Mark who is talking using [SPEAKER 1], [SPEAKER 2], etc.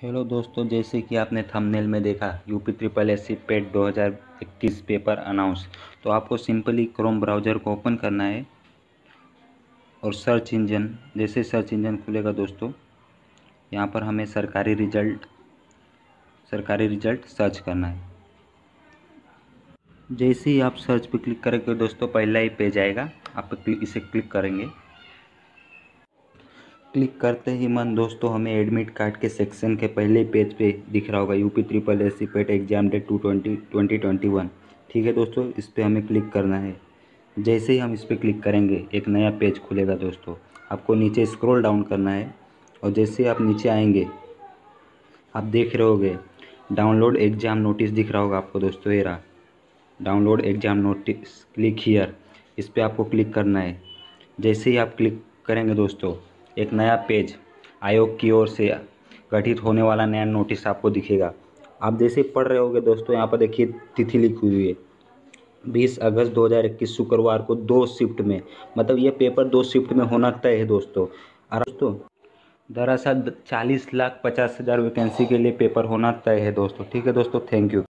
[SPEAKER 1] Hello दोस्तों, जैसे कि आपने थंबनेल में देखा UP triple S C PET दो पेपर अनाउंस तो आपको सिंपली क्रोम ब्राउज़र को ओपन करना है और सर्च इंजन जैसे सर्च इंजन खुलेगा दोस्तों, यहाँ पर हमें सरकारी रिज़ल्ट सरकारी रिज़ल्ट सर्च करना है. जैसे ही आप सर्च पे क्लिक करेंगे दोस्तों, पहला ही पेज आएगा, आप इसे क्लिक करेंगे. क्लिक करते ही मन दोस्तों हमें एडमिट कार्ड के सेक्शन के पहले पेज पे दिख रहा होगा UP triple S C PET exam date to twenty twenty twenty one ठीक है दोस्तों, इस पर हमें क्लिक करना है। जैसे ही हम इस पर क्लिक करेंगे, एक नया पेज खुलेगा दोस्तों। आपको नीचे स्क्रॉल डाउन करना है और जैसे आप नीचे आएँगे, आप देख रहे होगे डाउनलोड एग्ज़ाम नोटिस दिख रहा होगा आपको दोस्तों, ये रहा। Download exam notice click here इस पर आपको क्लिक करना है। जैसे ही आप क्लिक करेंगे दोस्तों एक नया पेज आयोग की ओर से गठित होने वाला नया नोटिस आपको दिखेगा। आप जैसे पढ़ रहे होगे दोस्तों, यहाँ पर देखिए तिथि लिखी हुई है। बीस अगस्त 2021 शुक्रवार को दो शिफ्ट में मतलब ये पेपर दो शिफ्ट में होना तय है दोस्तों। और दोस्तों, दरअसल चालीस लाख पचास हज़ार वैकेंसी के लिए पेपर होना तय है दोस्तों। ठीक है दोस्तों, थैंक यू।